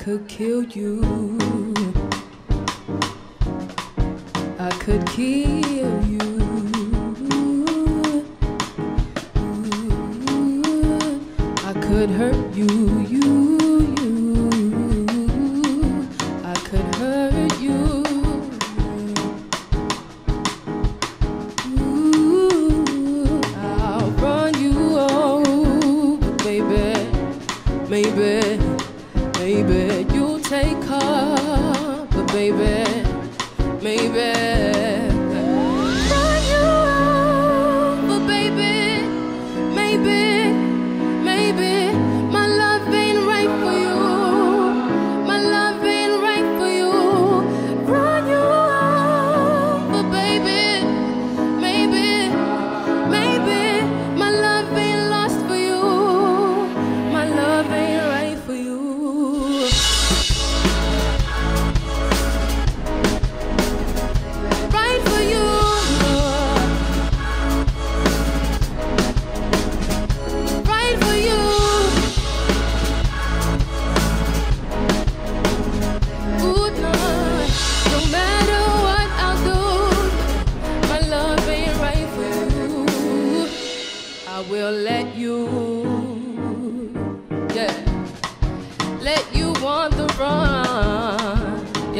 could kill you. I could kill you. I could hurt you. You. baby, you take her, but baby, maybe.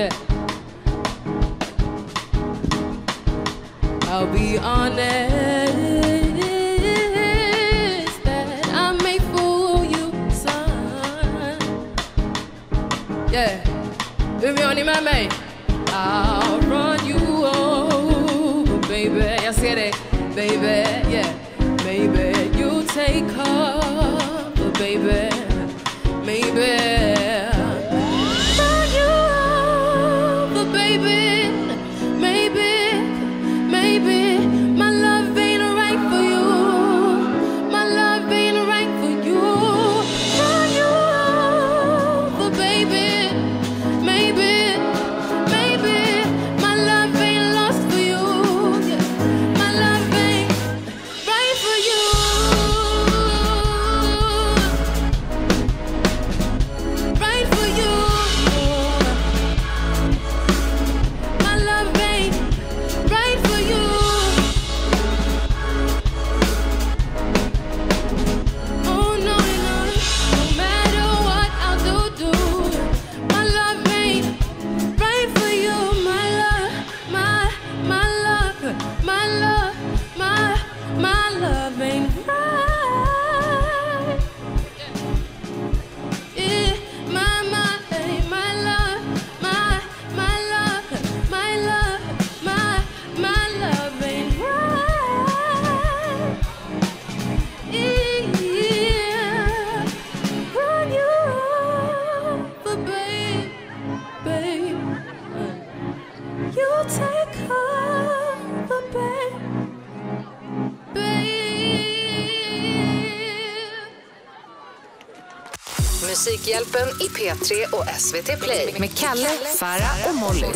Yeah. I'll be honest that I may fool you, son. Yeah. With me on my man. I'll run you over, baby. I see it, baby. Yeah. Baby, you take cover, baby. Musikhjälpen i P3 och SVT Play med Kalle, Farah och Molly.